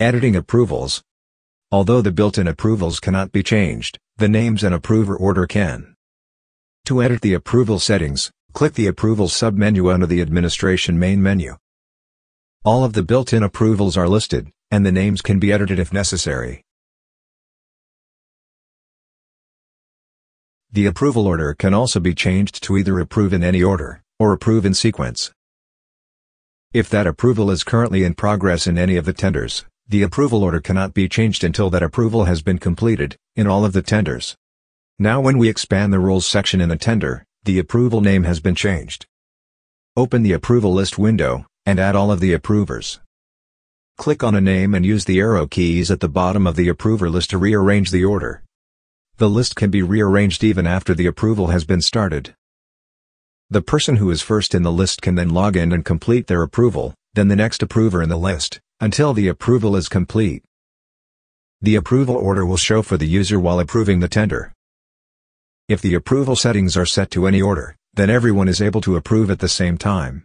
Editing approvals. Although the built-in approvals cannot be changed, the names and approver order can. To edit the approval settings, click the Approvals submenu under the Administration main menu. All of the built-in approvals are listed, and the names can be edited if necessary. The approval order can also be changed to either approve in any order, or approve in sequence. If that approval is currently in progress in any of the tenders, the approval order cannot be changed until that approval has been completed, in all of the tenders. Now when we expand the rules section in a tender, the approval name has been changed. Open the approval list window, and add all of the approvers. Click on a name and use the arrow keys at the bottom of the approver list to rearrange the order. The list can be rearranged even after the approval has been started. The person who is first in the list can then log in and complete their approval, then the next approver in the list, until the approval is complete. The approval order will show for the user while approving the tender. If the approval settings are set to any order, then everyone is able to approve at the same time.